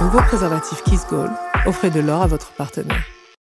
Nouveau préservatif Kiss Gold, offrez de l'or à votre partenaire.